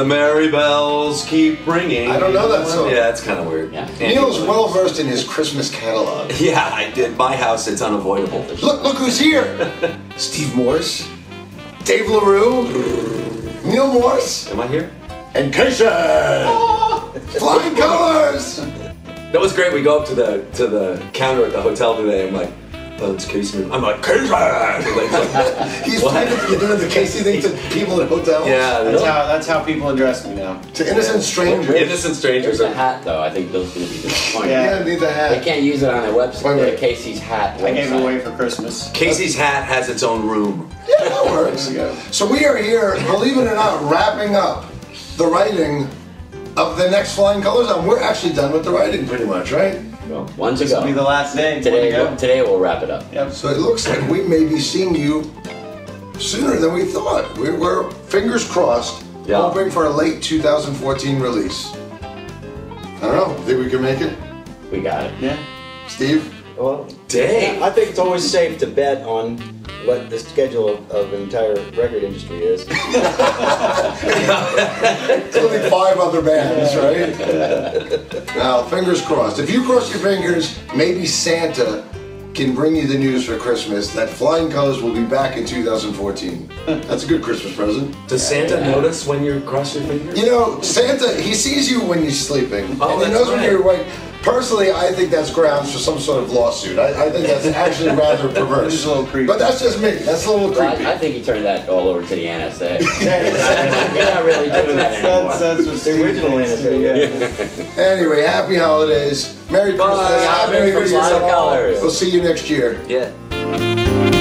the merry bells keep ringing. I don't know that song. Yeah, it's kind of weird. Yeah. Neal's well versed in his Christmas catalog. Yeah, I did. My house, it's unavoidable. Look, look who's here! Steve Morse, Dave LaRue, Neal Morse, Am I here? And Keisha! Flying colors! That was great. We go up to the to the counter at the hotel today. I'm like, oh, it's Casey. I'm like, Casey. Like, He's What? planning to doing the Casey thing to people at hotels. yeah, That's how that's how people address me now. To innocent strangers. innocent strangers. There's a hat though. I think Bill's gonna be disappointed. Yeah. Yeah, need the hat. They can't use it on their website. Wait a minute. uh, Casey's hat. I gave it away for Christmas. Casey's hat has its own room. Yeah, that works. So we are here, believe it or not, wrapping up the writing of the next Flying Colors album. We're actually done with the writing pretty much, right? Well, one to This will go. be the last day. Today, to we'll, today we'll wrap it up. Yep. So it looks like we may be seeing you sooner than we thought. We were fingers crossed, Yeah. hoping for a late 2014 release. I don't know. Think we can make it, We got it. Yeah. Steve? Well, Dang. I think it's always safe to bet on what the schedule of, of the entire record industry is. Including five other bands, right? now, fingers crossed. If you cross your fingers, maybe Santa can bring you the news for Christmas that Flying Colors will be back in 2014. That's a good Christmas present. Does Santa Yeah. notice when you cross your fingers? You know, Santa, he sees you when you're sleeping. Oh, and he that's knows when you're awake. Personally, I think that's grounds for some sort of lawsuit. I, I think that's actually rather perverse. It's a little creepy. But that's just me. That's a little Well, creepy. I, I think he turned that all over to the NSA. You're not really doing that anymore. That's, that's what Steve original NSA, yeah. Anyway, happy holidays. Merry Christmas. Happy Happy New Christmas. Year. We'll see you next year. Yeah.